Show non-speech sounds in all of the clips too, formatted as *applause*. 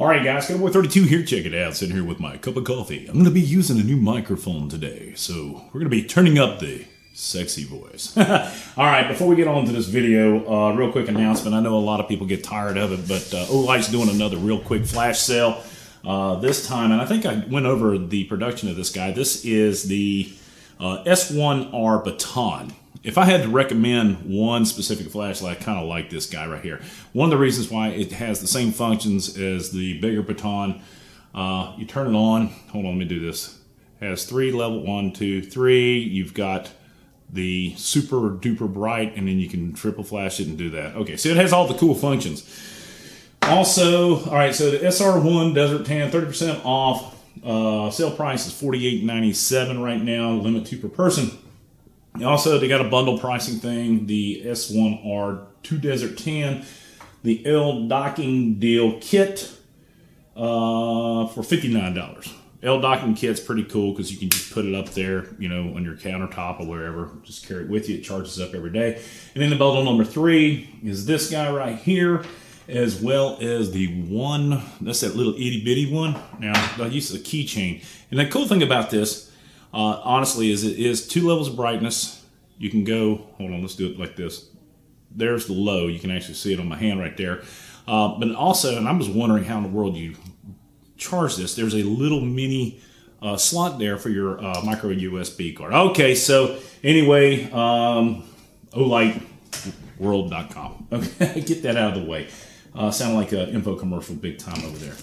All right, guys, Kota Boy 32 here. Check it out. Sitting here with my cup of coffee. I'm going to be using a new microphone today, so we're going to be turning up the sexy voice. *laughs* All right, before we get on to this video, uh, real quick announcement. I know a lot of people get tired of it, but uh, Olight's doing another real quick flash sale uh, this time, and I think I went over the production of this guy. This is the uh, S1R Baton if I had to recommend one specific flashlight, I kind of like this guy right here. One of the reasons why it has the same functions as the bigger baton, uh, you turn it on, hold on, let me do this. It has three level, one, two, three. You've got the super duper bright, and then you can triple flash it and do that. Okay, so it has all the cool functions. Also, all right, so the SR1 Desert Tan, 30% off. Uh, sale price is $48.97 right now, limit two per person. Also, they got a bundle pricing thing. The S1R 2 Desert Tan, the L docking deal kit uh, for $59. L docking kit's pretty cool because you can just put it up there, you know, on your countertop or wherever. Just carry it with you. It charges up every day. And then the bundle number three is this guy right here, as well as the one, that's that little itty bitty one. Now, I use a keychain. And the cool thing about this uh, honestly, is it is two levels of brightness. You can go, hold on, let's do it like this. There's the low. You can actually see it on my hand right there. Uh, but also, and I was wondering how in the world you charge this. There's a little mini uh, slot there for your uh, micro USB card. Okay, so anyway, um, olightworld.com. *laughs* Okay, get that out of the way. Uh, sound like an info commercial big time over there.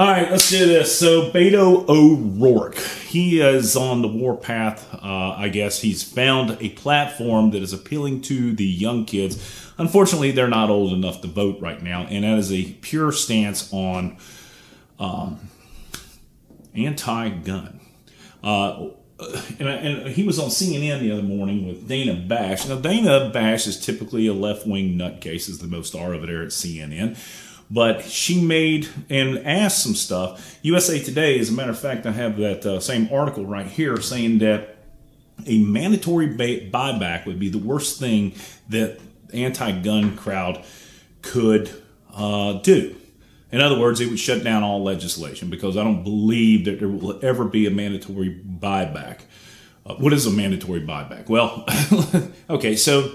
All right, let's do this. So Beto O'Rourke, he is on the warpath. Uh, I guess he's found a platform that is appealing to the young kids. Unfortunately, they're not old enough to vote right now, and that is a pure stance on um, anti-gun. Uh, and, and, he was on CNN the other morning with Dana Bash. Now, Dana Bash is typically a left-wing nutcase, as the most are over there at CNN but she made and asked some stuff. USA Today, as a matter of fact, I have that uh, same article right here saying that a mandatory buyback would be the worst thing that anti-gun crowd could uh, do. In other words, it would shut down all legislation because I don't believe that there will ever be a mandatory buyback. Uh, what is a mandatory buyback? Well, *laughs* okay, so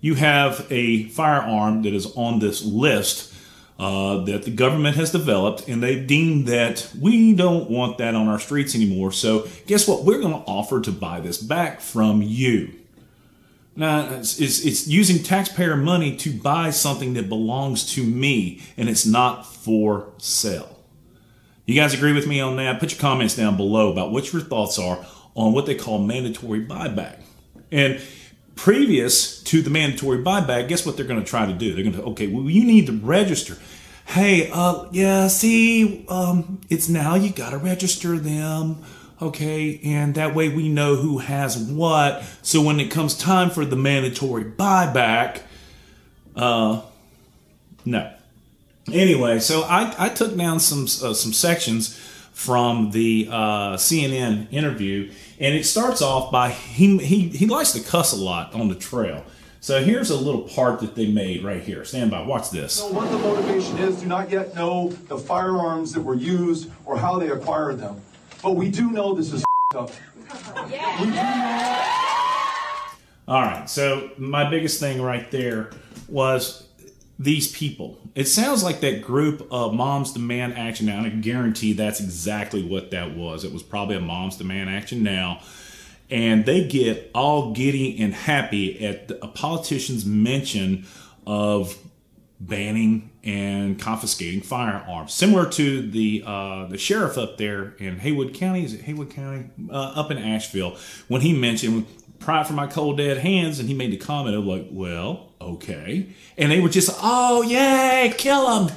you have a firearm that is on this list uh, that the government has developed, and they've deemed that we don't want that on our streets anymore. So, guess what? We're going to offer to buy this back from you. Now, it's, it's, it's, using taxpayer money to buy something that belongs to me, and it's not for sale. You guys agree with me on that? Put your comments down below about what your thoughts are on what they call mandatory buyback. And previous to the mandatory buyback, guess what they're going to try to do? They're going to, okay, well, you need to register. Hey, uh, yeah, see, um, it's now you got to register them. Okay, and that way we know who has what. So when it comes time for the mandatory buyback, uh, no. Anyway, so I, I took down some uh, some sections from the uh, CNN interview, and it starts off by he, he he likes to cuss a lot on the trail. So here's a little part that they made right here. Stand by. Watch this. So what the motivation is, do not yet know the firearms that were used or how they acquired them. But we do know this is *laughs* up. Yeah. All right. So my biggest thing right there was these people. It sounds like that group of Moms Demand Action Now, and I guarantee that's exactly what that was. It was probably a Moms Demand Action Now. And they get all giddy and happy at a politician's mention of banning and confiscating firearms, similar to the uh, the sheriff up there in Haywood County. Is it Haywood County? Uh, up in Asheville, when he mentioned "Pride for my cold dead hands," and he made the comment of like, "Well, okay," and they were just, "Oh yay, kill him."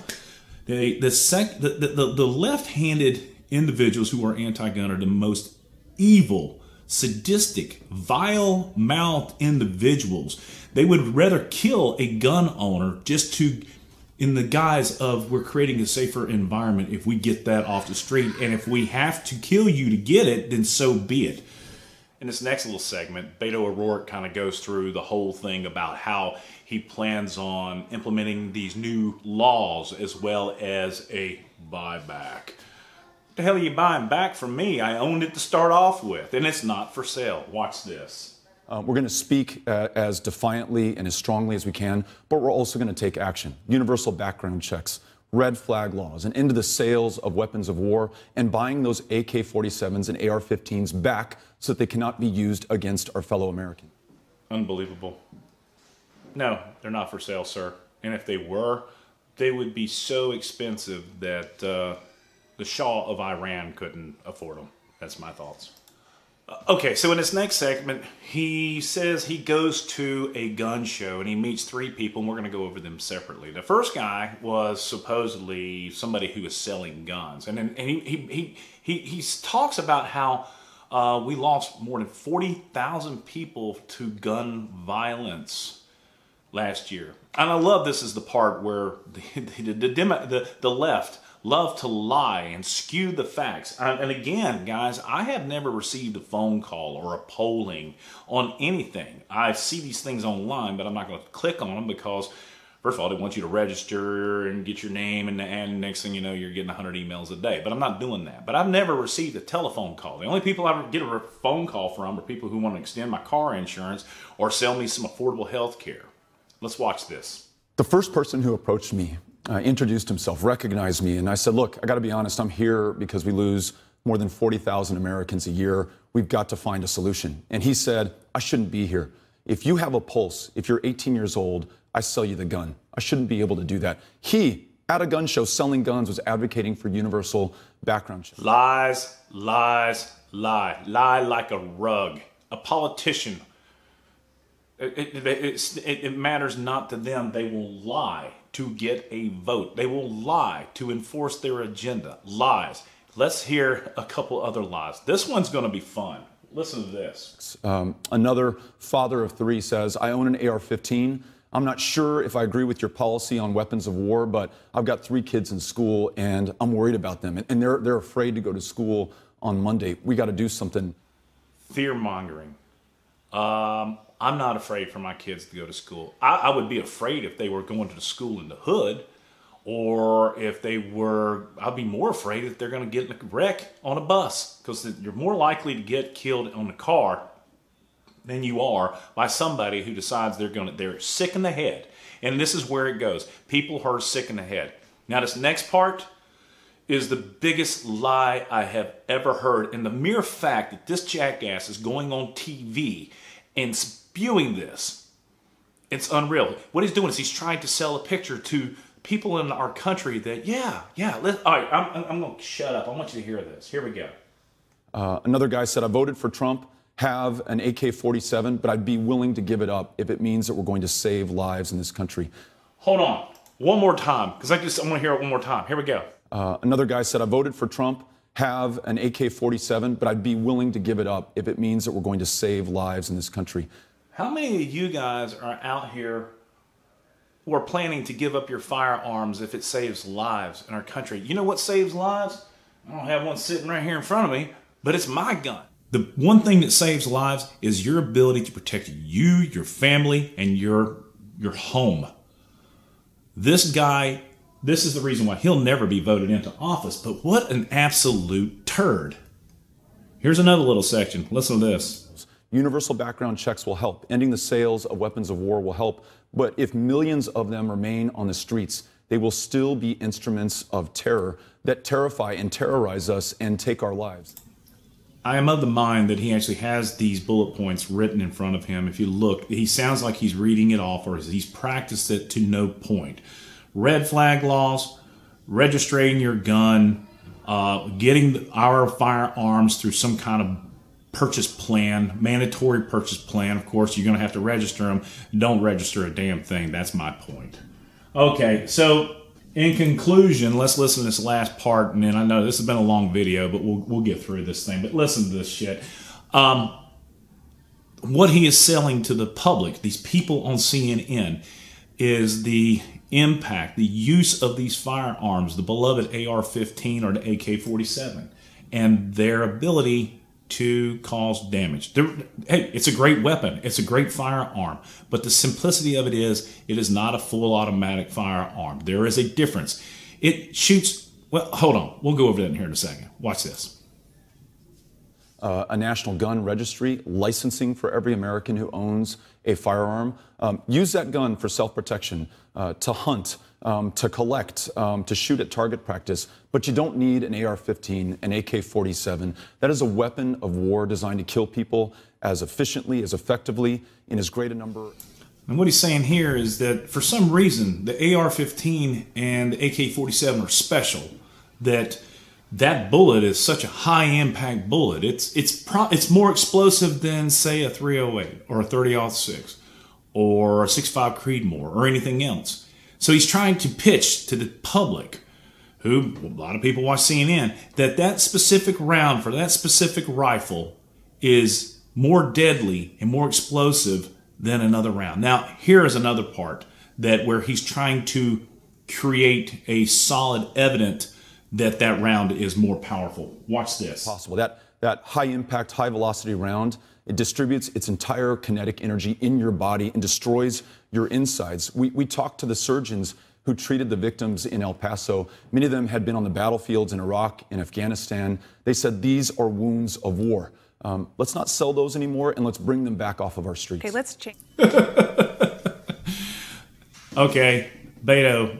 They, the, sec, the, the, the left-handed individuals who are anti-gun are the most evil, sadistic, vile-mouthed individuals. They would rather kill a gun owner just to in the guise of we're creating a safer environment if we get that off the street and if we have to kill you to get it then so be it in this next little segment, Beto O'Rourke kind of goes through the whole thing about how he plans on implementing these new laws as well as a buyback. The hell are you buying back from me? I owned it to start off with, and it's not for sale. Watch this. Uh, we're going to speak uh, as defiantly and as strongly as we can, but we're also going to take action. Universal background checks, red flag laws, and into the sales of weapons of war and buying those AK 47s and AR 15s back so that they cannot be used against our fellow Americans. Unbelievable. No, they're not for sale, sir. And if they were, they would be so expensive that uh, the Shah of Iran couldn't afford them. That's my thoughts. Okay, so in this next segment, he says he goes to a gun show and he meets three people, and we're going to go over them separately. The first guy was supposedly somebody who was selling guns, and and he he he he, he talks about how uh, we lost more than forty thousand people to gun violence last year, and I love this is the part where *laughs* the the the, the, the left love to lie and skew the facts. And again, guys, I have never received a phone call or a polling on anything. I see these things online, but I'm not going to click on them because, first of all, they want you to register and get your name, and, and next thing you know, you're getting 100 emails a day. But I'm not doing that. But I've never received a telephone call. The only people I get a phone call from are people who want to extend my car insurance or sell me some affordable health care. Let's watch this. The first person who approached me uh, introduced himself, recognized me, and I said, Look, I got to be honest, I'm here because we lose more than 40,000 Americans a year. We've got to find a solution. And he said, I shouldn't be here. If you have a pulse, if you're 18 years old, I sell you the gun. I shouldn't be able to do that. He, at a gun show selling guns, was advocating for universal background checks. Lies, lies, lie. Lie like a rug. A politician. It, it, it, it matters not to them. They will lie to get a vote. They will lie to enforce their agenda. Lies. Let's hear a couple other lies. This one's going to be fun. Listen to this. Um, another father of three says, I own an AR 15. I'm not sure if I agree with your policy on weapons of war, but I've got three kids in school and I'm worried about them. And they're, they're afraid to go to school on Monday. We got to do something. Fear mongering. Um, I'm not afraid for my kids to go to school. I, I, would be afraid if they were going to the school in the hood, or if they were, I'd be more afraid if they're going to get in a wreck on a bus because you're more likely to get killed on the car than you are by somebody who decides they're going to, they're sick in the head. And this is where it goes. People are sick in the head. Now, this next part is the biggest lie I have ever heard. And the mere fact that this jackass is going on TV and spewing this. It's unreal. What he's doing is he's trying to sell a picture to people in our country that, yeah, yeah, let, all right, I'm, I'm going to shut up. I want you to hear this. Here we go. Uh, another guy said, I voted for Trump, have an AK 47, but I'd be willing to give it up if it means that we're going to save lives in this country. Hold on. One more time, because I just I want to hear it one more time. Here we go. Uh, another guy said, I voted for Trump, have an AK 47, but I'd be willing to give it up if it means that we're going to save lives in this country. How many of you guys are out here who are planning to give up your firearms if it saves lives in our country? You know what saves lives? I don't have one sitting right here in front of me, but it's my gun. The one thing that saves lives is your ability to protect you, your family, and your your home. This guy, this is the reason why he'll never be voted into office, but what an absolute turd. Here's another little section. Listen to this. Universal background checks will help. Ending the sales of weapons of war will help. But if millions of them remain on the streets, they will still be instruments of terror that terrify and terrorize us and take our lives. I am of the mind that he actually has these bullet points written in front of him. If you look, he sounds like he's reading it off or he's practiced it to no point. Red flag laws, registering your gun, uh, getting our firearms through some kind of purchase plan, mandatory purchase plan. Of course, you're going to have to register them. Don't register a damn thing. That's my point. Okay, so in conclusion, let's listen to this last part, and then I know this has been a long video, but we'll we'll get through this thing. But listen to this shit. Um, what he is selling to the public, these people on CNN, is the impact, the use of these firearms, the beloved AR-15 or the AK-47, and their ability to cause damage. There, hey, it's a great weapon. It's a great firearm. But the simplicity of it is, it is not a full automatic firearm. There is a difference. It shoots. Well, hold on. We'll go over that in here in a second. Watch this. Uh, a national gun registry, licensing for every American who owns a firearm. Um, use that gun for self protection, uh, to hunt, um, to collect, um, to shoot at target practice, but you don't need an AR 15, an AK 47. That is a weapon of war designed to kill people as efficiently, as effectively, in as great a number. And what he's saying here is that for some reason, the AR 15 and the AK 47 are special, that that bullet is such a high impact bullet. It's it's pro, it's more explosive than say a 308 or a 30 6 or a 6.5 Creedmoor or anything else. So he's trying to pitch to the public, who a lot of people watch CNN, that that specific round for that specific rifle is more deadly and more explosive than another round. Now, here is another part that where he's trying to create a solid evidence that that round is more powerful. Watch this. Possible that that high impact, high velocity round it distributes its entire kinetic energy in your body and destroys your insides. We, we talked to the surgeons who treated the victims in El Paso. Many of them had been on the battlefields in Iraq and Afghanistan. They said these are wounds of war. Um, let's not sell those anymore and let's bring them back off of our streets. Okay, let's change. *laughs* okay, Beto,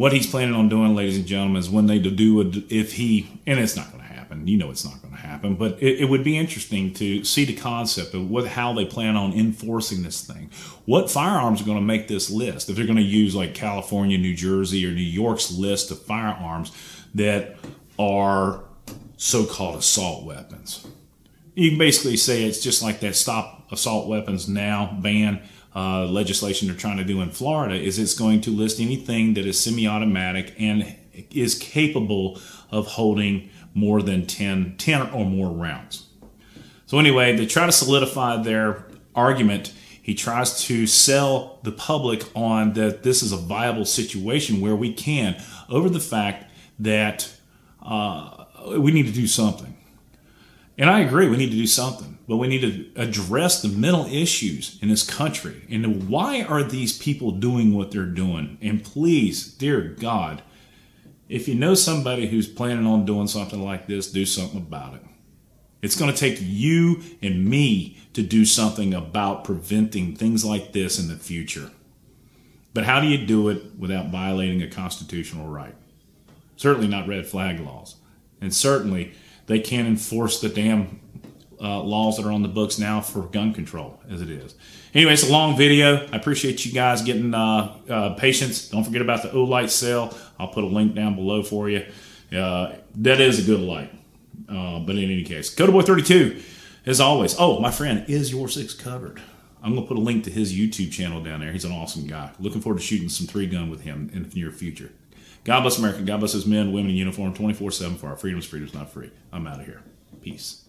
what he's planning on doing, ladies and gentlemen, is when they do a, if he, and it's not going to happen. You know, it's not going to happen, but it, it, would be interesting to see the concept of what, how they plan on enforcing this thing. What firearms are going to make this list? If they're going to use like California, New Jersey, or New York's list of firearms that are so-called assault weapons. You can basically say it's just like that stop assault weapons now ban uh, legislation they're trying to do in Florida is it's going to list anything that is semi-automatic and is capable of holding more than 10, 10 or more rounds. So anyway, they try to solidify their argument. He tries to sell the public on that this is a viable situation where we can over the fact that uh, we need to do something. And I agree, we need to do something, but we need to address the mental issues in this country. And why are these people doing what they're doing? And please, dear God, if you know somebody who's planning on doing something like this, do something about it. It's going to take you and me to do something about preventing things like this in the future. But how do you do it without violating a constitutional right? Certainly not red flag laws. And certainly they can't enforce the damn uh, laws that are on the books now for gun control as it is. Anyway, it's a long video. I appreciate you guys getting uh, uh, patience. Don't forget about the Olight sale. I'll put a link down below for you. Uh, that is a good light. Uh, but in any case, Kota Boy 32 as always. Oh, my friend, is your six covered? I'm going to put a link to his YouTube channel down there. He's an awesome guy. Looking forward to shooting some three gun with him in the near future. God bless America. God bless his men, women in uniform 24 7 for our freedoms. Freedom's not free. I'm out of here. Peace.